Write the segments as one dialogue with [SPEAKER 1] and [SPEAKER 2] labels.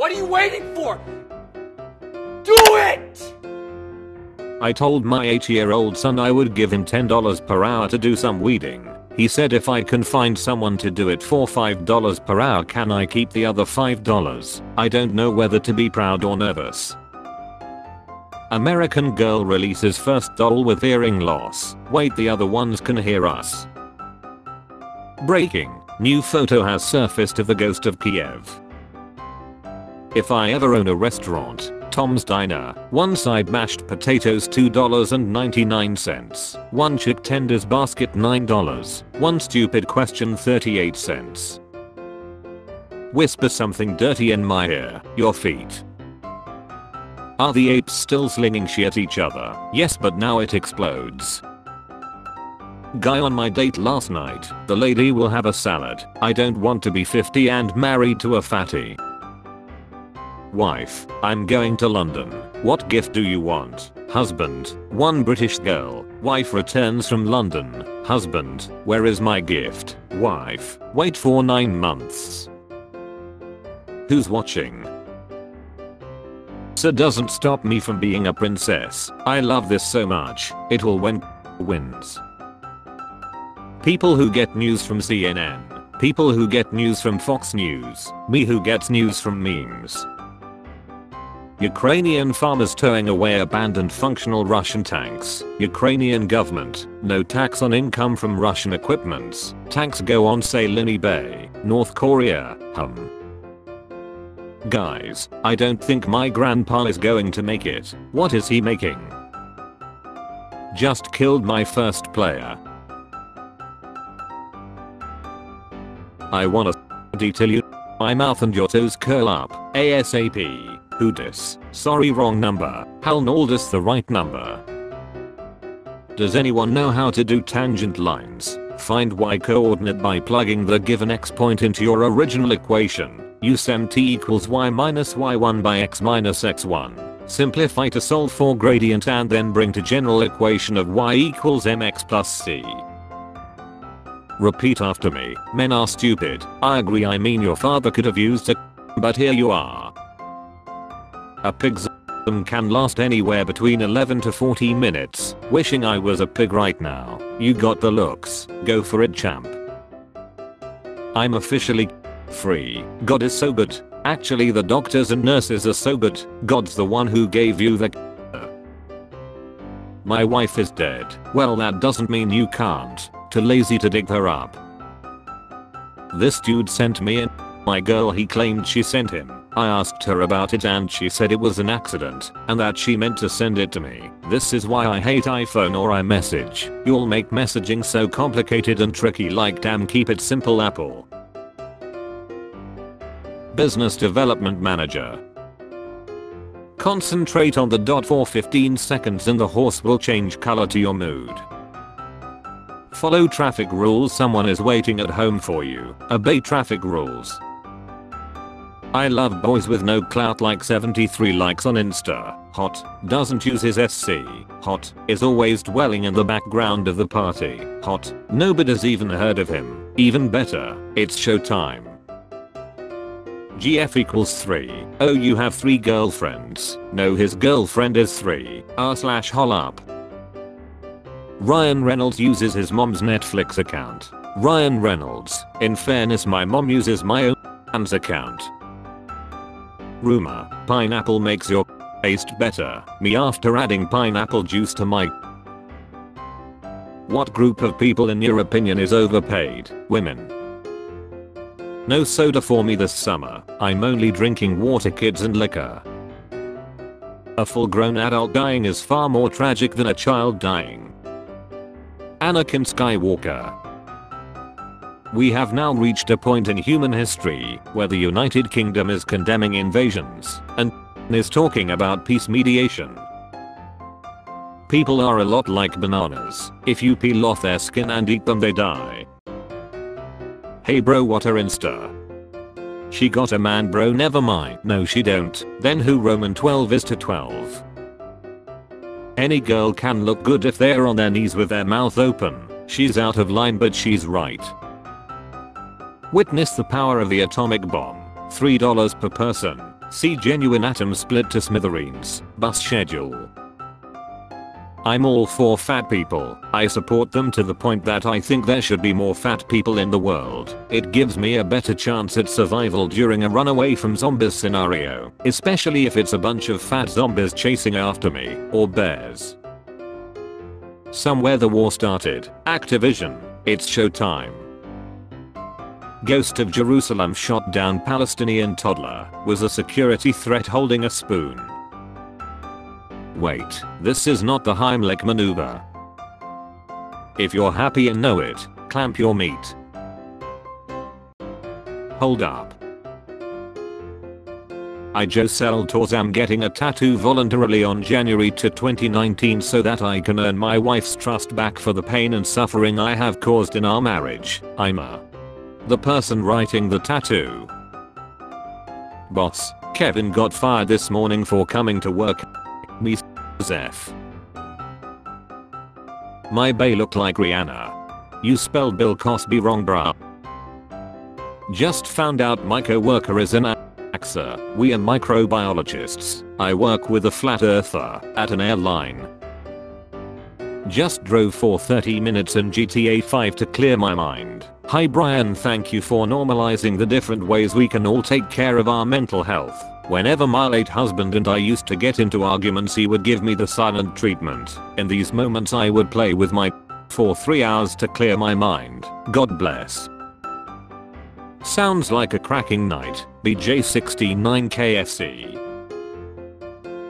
[SPEAKER 1] What are you waiting for? Do it!
[SPEAKER 2] I told my 8 year old son I would give him $10 per hour to do some weeding. He said if I can find someone to do it for $5 per hour can I keep the other $5? I don't know whether to be proud or nervous. American girl releases first doll with hearing loss. Wait the other ones can hear us. Breaking. New photo has surfaced of the ghost of Kiev. If I ever own a restaurant, Tom's Diner, one side mashed potatoes $2.99, one chick tenders basket $9, one stupid question 38 cents. Whisper something dirty in my ear, your feet. Are the apes still slinging shit at each other? Yes but now it explodes. Guy on my date last night, the lady will have a salad. I don't want to be 50 and married to a fatty. Wife, I'm going to London. What gift do you want? Husband, one British girl. Wife returns from London. Husband, where is my gift? Wife, wait for 9 months. Who's watching? Sir doesn't stop me from being a princess. I love this so much. It will when wins. People who get news from CNN. People who get news from Fox News. Me who gets news from memes. Ukrainian farmers towing away abandoned functional Russian tanks. Ukrainian government. No tax on income from Russian equipments. Tanks go on sale in eBay. North Korea. Hum. Guys, I don't think my grandpa is going to make it. What is he making? Just killed my first player. I wanna detail you. My mouth and your toes curl up. ASAP. Who dis? Sorry wrong number. Hal Naldus the right number. Does anyone know how to do tangent lines? Find y coordinate by plugging the given x point into your original equation. Use mt equals y minus y1 by x minus x1. Simplify to solve for gradient and then bring to general equation of y equals mx plus c. Repeat after me. Men are stupid. I agree I mean your father could have used a but here you are. A pig's can last anywhere between 11 to 40 minutes. Wishing I was a pig right now. You got the looks. Go for it champ. I'm officially free. God is so good. Actually the doctors and nurses are so good. God's the one who gave you the My wife is dead. Well that doesn't mean you can't. Too lazy to dig her up. This dude sent me in. My girl he claimed she sent him. I asked her about it and she said it was an accident and that she meant to send it to me. This is why I hate iPhone or iMessage. You'll make messaging so complicated and tricky like damn keep it simple Apple. Business Development Manager Concentrate on the dot for 15 seconds and the horse will change color to your mood. Follow traffic rules someone is waiting at home for you. Obey traffic rules. I love boys with no clout like 73 likes on Insta. Hot. Doesn't use his SC. Hot. Is always dwelling in the background of the party. Hot. Nobody's even heard of him. Even better. It's showtime. GF equals 3. Oh you have 3 girlfriends. No his girlfriend is 3. R slash hol up. Ryan Reynolds uses his mom's Netflix account. Ryan Reynolds. In fairness my mom uses my own account. Rumor. Pineapple makes your taste better. Me after adding pineapple juice to my What group of people in your opinion is overpaid? Women. No soda for me this summer. I'm only drinking water kids and liquor. A full grown adult dying is far more tragic than a child dying. Anakin Skywalker. We have now reached a point in human history where the United Kingdom is condemning invasions and is talking about peace mediation. People are a lot like bananas. If you peel off their skin and eat them they die. Hey bro what a insta. She got a man bro never mind. No she don't. Then who Roman 12 is to 12. Any girl can look good if they're on their knees with their mouth open. She's out of line but she's right. Witness the power of the atomic bomb. $3 per person. See genuine atom split to smithereens. Bus schedule. I'm all for fat people. I support them to the point that I think there should be more fat people in the world. It gives me a better chance at survival during a runaway from zombies scenario, especially if it's a bunch of fat zombies chasing after me, or bears. Somewhere the war started. Activision. It's showtime. Ghost of Jerusalem shot down Palestinian toddler, was a security threat holding a spoon. Wait, this is not the Heimlich maneuver. If you're happy and know it, clamp your meat. Hold up. I tours I'm getting a tattoo voluntarily on January to 2019 so that I can earn my wife's trust back for the pain and suffering I have caused in our marriage. I'm a. The person writing the tattoo. Boss, Kevin got fired this morning for coming to work. Me Zeph. My bay look like Rihanna. You spelled Bill Cosby wrong bruh. Just found out my co-worker is an AXA. We are microbiologists. I work with a flat earther at an airline. Just drove for 30 minutes in GTA 5 to clear my mind. Hi Brian thank you for normalizing the different ways we can all take care of our mental health. Whenever my late husband and I used to get into arguments he would give me the silent treatment. In these moments I would play with my for 3 hours to clear my mind. God bless. Sounds like a cracking night. BJ69 KFC.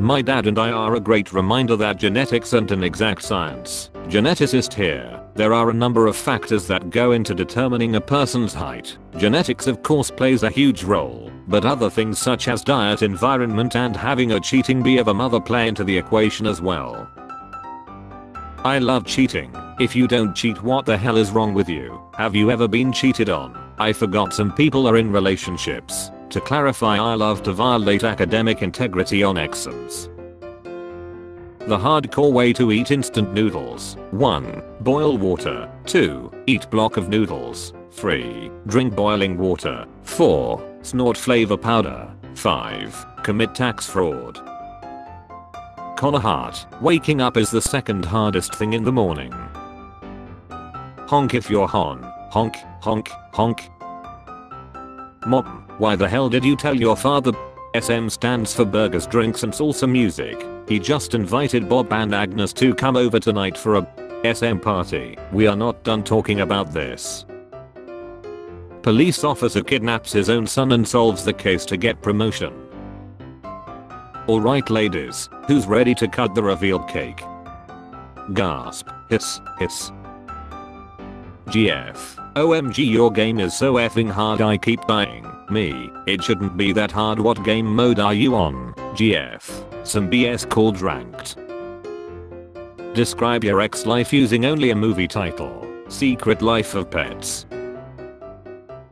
[SPEAKER 2] My dad and I are a great reminder that genetics aren't an exact science. Geneticist here. There are a number of factors that go into determining a person's height. Genetics of course plays a huge role, but other things such as diet environment and having a cheating bee of a mother play into the equation as well. I love cheating. If you don't cheat what the hell is wrong with you? Have you ever been cheated on? I forgot some people are in relationships. To clarify I love to violate academic integrity on exams. The hardcore way to eat instant noodles. 1. Boil water. 2. Eat block of noodles. 3. Drink boiling water. 4. Snort flavor powder. 5. Commit tax fraud. Connor Hart. Waking up is the second hardest thing in the morning. Honk if you're hon. Honk, honk, honk. Mom. Why the hell did you tell your father SM stands for burgers drinks and salsa music. He just invited Bob and Agnes to come over tonight for a SM party. We are not done talking about this. Police officer kidnaps his own son and solves the case to get promotion. Alright ladies, who's ready to cut the revealed cake? Gasp, hiss, hiss. GF. OMG your game is so effing hard I keep dying. Me, it shouldn't be that hard what game mode are you on? GF. Some BS called ranked. Describe your ex life using only a movie title. Secret Life of Pets.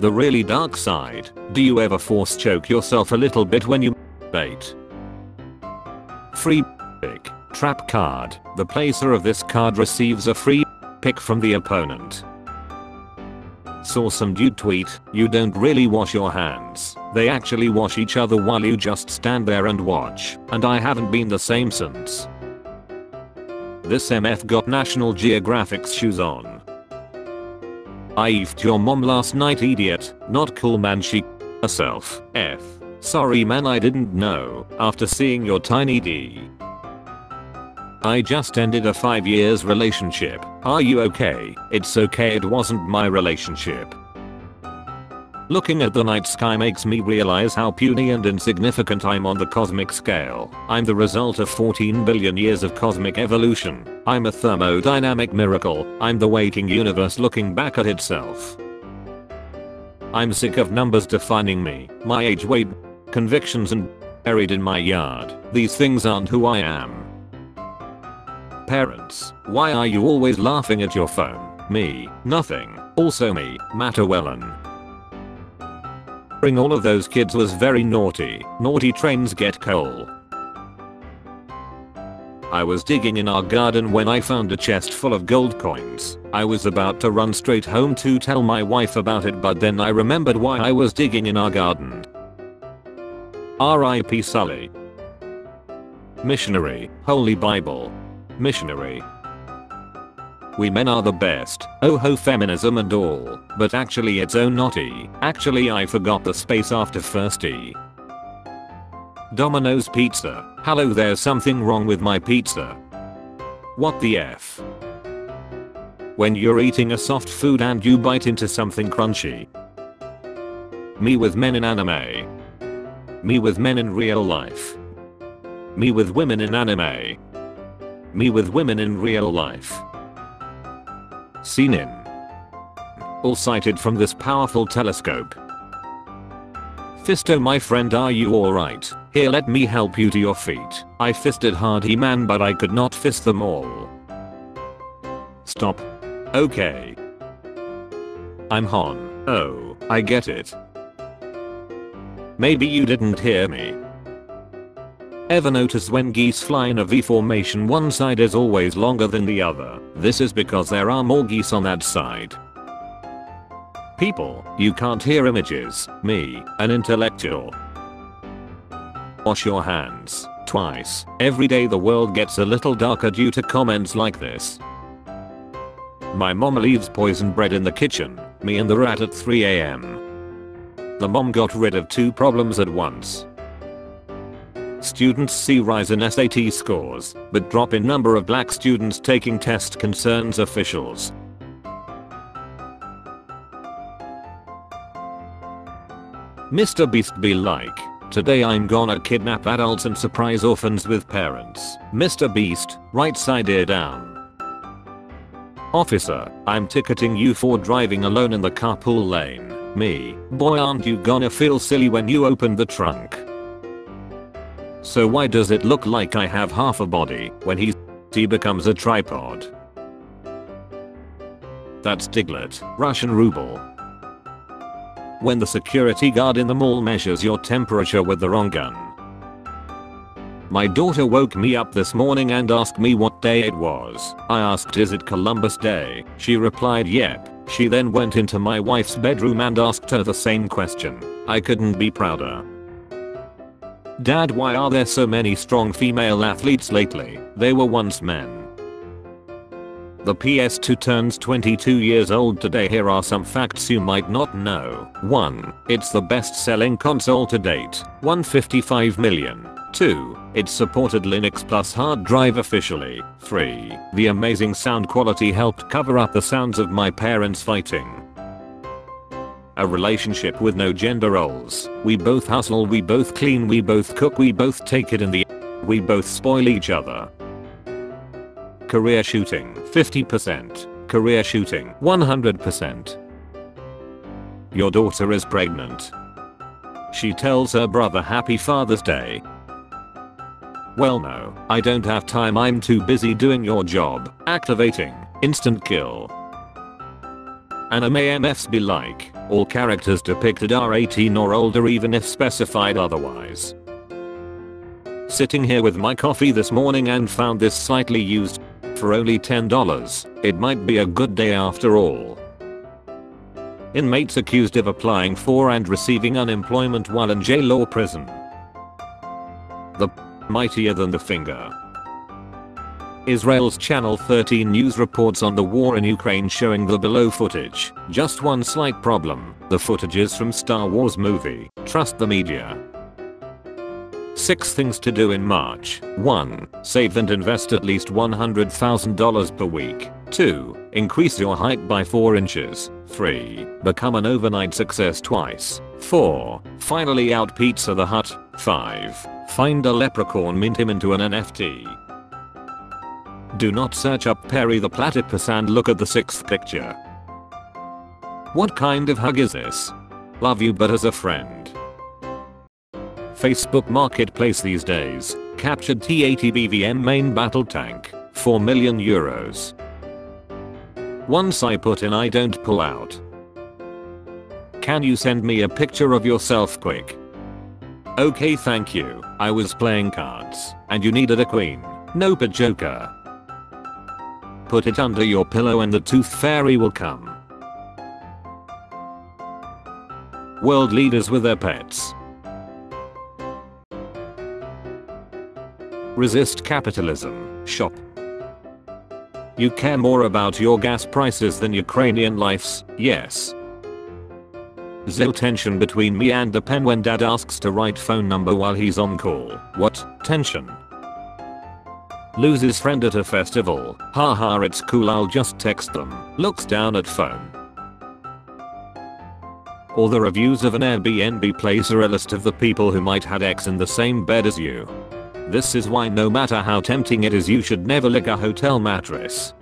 [SPEAKER 2] The really dark side. Do you ever force choke yourself a little bit when you bait? Free pick. Trap card. The placer of this card receives a free pick from the opponent. Saw some dude tweet, you don't really wash your hands. They actually wash each other while you just stand there and watch. And I haven't been the same since. This MF got National Geographic's shoes on. I eefed your mom last night idiot. Not cool man she herself. F. Sorry man I didn't know. After seeing your tiny D. I just ended a 5 years relationship. Are you okay? It's okay it wasn't my relationship. Looking at the night sky makes me realize how puny and insignificant I'm on the cosmic scale. I'm the result of 14 billion years of cosmic evolution. I'm a thermodynamic miracle. I'm the waking universe looking back at itself. I'm sick of numbers defining me, my age weight, convictions and buried in my yard. These things aren't who I am. Parents, why are you always laughing at your phone? Me, nothing. Also me, Mattawellen. Bring all of those kids was very naughty. Naughty trains get coal. I was digging in our garden when I found a chest full of gold coins. I was about to run straight home to tell my wife about it but then I remembered why I was digging in our garden. R.I.P. Sully. Missionary, Holy Bible. Missionary. We men are the best, oh ho feminism and all, but actually it's oh naughty, actually I forgot the space after first E. Domino's Pizza, hello there's something wrong with my pizza. What the F? When you're eating a soft food and you bite into something crunchy. Me with men in anime. Me with men in real life. Me with women in anime. Me with women in real life. Seen in. All sighted from this powerful telescope. Fisto my friend are you alright? Here let me help you to your feet. I fisted hard He-Man but I could not fist them all. Stop. Okay. I'm Han. Oh, I get it. Maybe you didn't hear me. Ever notice when geese fly in a V formation one side is always longer than the other? This is because there are more geese on that side. People, you can't hear images, me, an intellectual. Wash your hands, twice, every day the world gets a little darker due to comments like this. My mom leaves poison bread in the kitchen, me and the rat at 3am. The mom got rid of two problems at once. Students see rise in SAT scores, but drop in number of black students taking test concerns officials. Mr. Beast be like, today I'm gonna kidnap adults and surprise orphans with parents. Mr. Beast, right side ear down. Officer, I'm ticketing you for driving alone in the carpool lane. Me, boy aren't you gonna feel silly when you open the trunk. So why does it look like I have half a body when he he becomes a tripod? That's Diglett, Russian ruble. When the security guard in the mall measures your temperature with the wrong gun. My daughter woke me up this morning and asked me what day it was. I asked is it Columbus Day? She replied yep. She then went into my wife's bedroom and asked her the same question. I couldn't be prouder. Dad why are there so many strong female athletes lately? They were once men. The PS2 turns 22 years old today here are some facts you might not know. 1. It's the best selling console to date. 155 million. 2. It supported Linux plus hard drive officially. 3. The amazing sound quality helped cover up the sounds of my parents fighting. A relationship with no gender roles. We both hustle, we both clean, we both cook, we both take it in the we both spoil each other. Career shooting 50%. Career shooting 100%. Your daughter is pregnant. She tells her brother happy father's day well no, I don't have time I'm too busy doing your job. Activating. Instant kill. Anime MFs be like, all characters depicted are 18 or older even if specified otherwise. Sitting here with my coffee this morning and found this slightly used for only $10. It might be a good day after all. Inmates accused of applying for and receiving unemployment while in jail or prison. The mightier than the finger. Israel's Channel 13 news reports on the war in Ukraine showing the below footage. Just one slight problem, the footage is from Star Wars movie. Trust the media. 6 things to do in March. 1. Save and invest at least $100,000 per week. 2. Increase your height by 4 inches. 3. Become an overnight success twice. 4. Finally out Pizza the Hut. 5. Find a leprechaun mint him into an NFT. Do not search up Perry the platypus and look at the sixth picture. What kind of hug is this? Love you but as a friend. Facebook Marketplace these days, captured T-80 BVM main battle tank, 4 million euros. Once I put in I don't pull out. Can you send me a picture of yourself quick? Okay thank you, I was playing cards, and you needed a queen. Nope a joker. Put it under your pillow and the tooth fairy will come. World leaders with their pets. Resist capitalism. Shop. You care more about your gas prices than Ukrainian lives, yes. Zil tension between me and the pen when dad asks to write phone number while he's on call. What? Tension. Loses friend at a festival. Haha it's cool I'll just text them. Looks down at phone. All the reviews of an Airbnb place are a list of the people who might had X in the same bed as you. This is why no matter how tempting it is you should never lick a hotel mattress.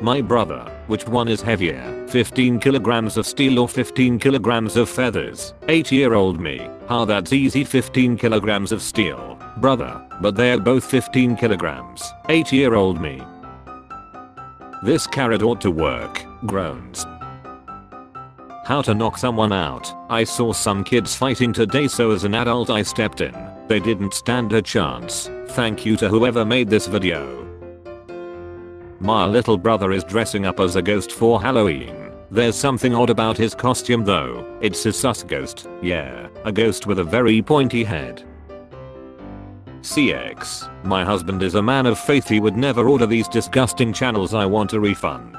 [SPEAKER 2] My brother, which one is heavier, 15 kilograms of steel or 15 kilograms of feathers? 8 year old me, how that's easy 15 kilograms of steel, brother, but they're both 15 kilograms, 8 year old me. This carrot ought to work, groans. How to knock someone out. I saw some kids fighting today so as an adult I stepped in. They didn't stand a chance. Thank you to whoever made this video. My little brother is dressing up as a ghost for Halloween. There's something odd about his costume though. It's a sus ghost. Yeah, a ghost with a very pointy head. CX. My husband is a man of faith he would never order these disgusting channels I want a refund.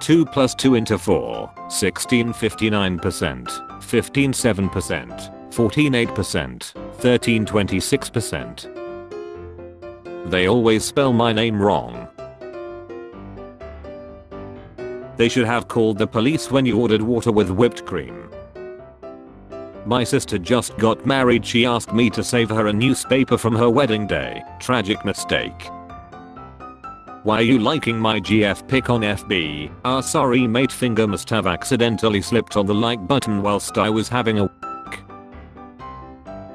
[SPEAKER 2] 2 plus 2 into 4, 16 59%, 15 7%, 14 8%, 13 26%. They always spell my name wrong. They should have called the police when you ordered water with whipped cream. My sister just got married she asked me to save her a newspaper from her wedding day. Tragic mistake. Why are you liking my GF pic on FB? Ah sorry mate finger must have accidentally slipped on the like button whilst I was having a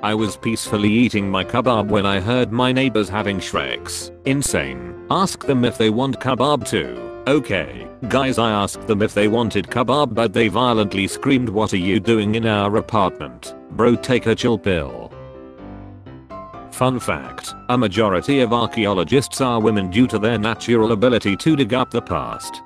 [SPEAKER 2] I was peacefully eating my kebab when I heard my neighbors having Shreks. Insane. Ask them if they want kebab too. Okay, guys I asked them if they wanted kebab but they violently screamed what are you doing in our apartment? Bro take a chill pill. Fun fact, a majority of archaeologists are women due to their natural ability to dig up the past.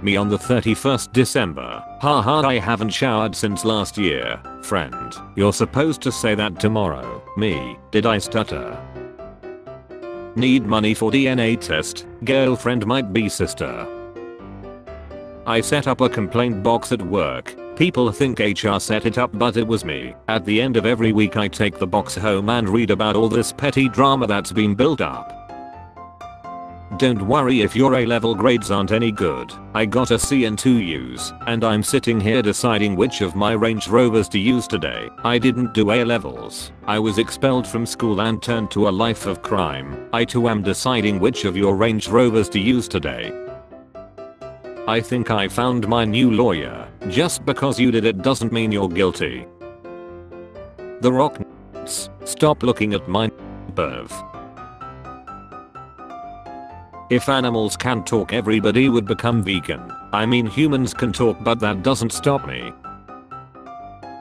[SPEAKER 2] Me on the 31st December, haha I haven't showered since last year, friend, you're supposed to say that tomorrow, me, did I stutter? Need money for DNA test, girlfriend might be sister. I set up a complaint box at work, People think HR set it up but it was me. At the end of every week I take the box home and read about all this petty drama that's been built up. Don't worry if your A-level grades aren't any good. I got a C and 2 U's, and I'm sitting here deciding which of my Range Rovers to use today. I didn't do A-levels. I was expelled from school and turned to a life of crime. I too am deciding which of your Range Rovers to use today. I think I found my new lawyer. Just because you did it doesn't mean you're guilty. The Rock Stop looking at my birth. If animals can talk everybody would become vegan. I mean humans can talk but that doesn't stop me.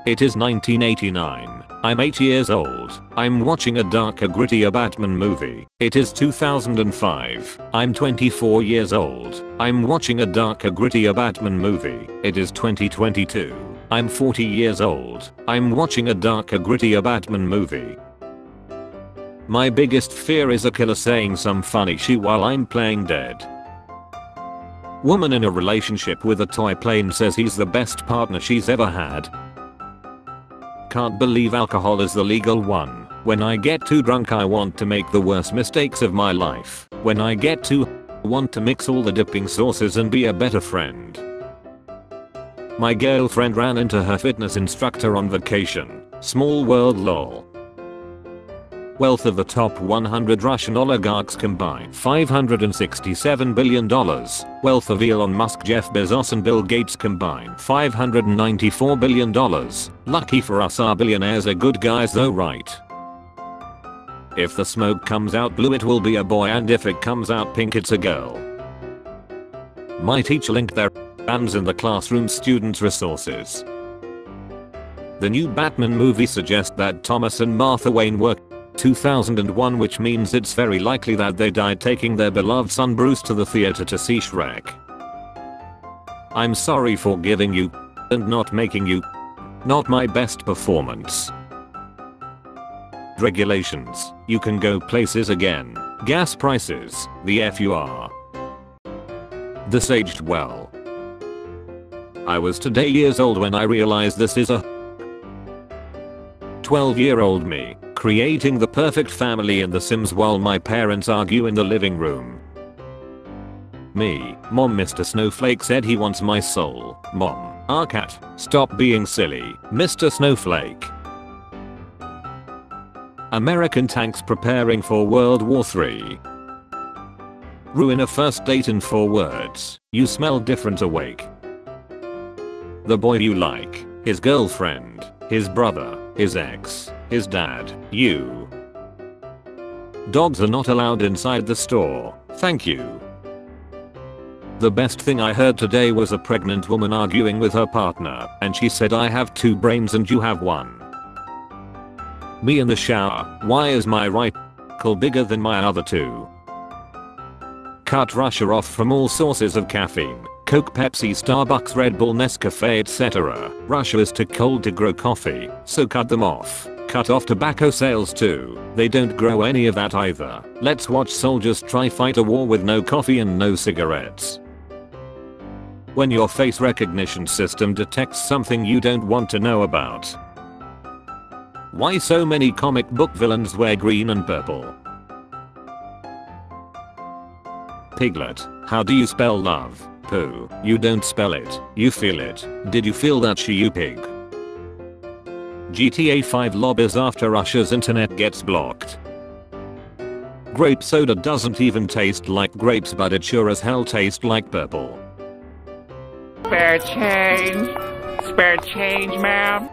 [SPEAKER 2] It is 1989. I'm 8 years old. I'm watching a darker grittier Batman movie. It is 2005. I'm 24 years old. I'm watching a darker grittier Batman movie. It is 2022. I'm 40 years old. I'm watching a darker grittier Batman movie. My biggest fear is a killer saying some funny shit while I'm playing dead. Woman in a relationship with a toy plane says he's the best partner she's ever had. Can't believe alcohol is the legal one. When I get too drunk I want to make the worst mistakes of my life. When I get too want to mix all the dipping sauces and be a better friend. My girlfriend ran into her fitness instructor on vacation. Small world lol. Wealth of the top 100 Russian oligarchs combined $567 billion. Wealth of Elon Musk, Jeff Bezos and Bill Gates combined $594 billion. Lucky for us our billionaires are good guys though right? If the smoke comes out blue it will be a boy and if it comes out pink it's a girl. My teacher linked their bands in the classroom students resources. The new Batman movie suggests that Thomas and Martha Wayne were 2001 which means it's very likely that they died taking their beloved son Bruce to the theater to see Shrek. I'm sorry for giving you and not making you Not my best performance. Regulations. You can go places again. Gas prices. The FUR. This aged well. I was today years old when I realized this is a 12 year old me creating the perfect family in The Sims while my parents argue in the living room. Me, mom Mr. Snowflake said he wants my soul. Mom, our cat, stop being silly, Mr. Snowflake. American tanks preparing for World War 3. Ruin a first date in 4 words. You smell different awake. The boy you like, his girlfriend, his brother, his ex, his dad, you. Dogs are not allowed inside the store, thank you. The best thing I heard today was a pregnant woman arguing with her partner and she said I have two brains and you have one. Me in the shower, why is my right bigger than my other two? Cut Russia off from all sources of caffeine. Coke, Pepsi, Starbucks, Red Bull, Nescafe etc. Russia is too cold to grow coffee, so cut them off. Cut off tobacco sales too. They don't grow any of that either. Let's watch soldiers try fight a war with no coffee and no cigarettes. When your face recognition system detects something you don't want to know about, why so many comic book villains wear green and purple? Piglet, how do you spell love? Poo, you don't spell it, you feel it. Did you feel that she you pig? GTA 5 lobbies after Russia's internet gets blocked. Grape soda doesn't even taste like grapes but it sure as hell tastes like purple.
[SPEAKER 1] Spare change. Spare change, ma'am.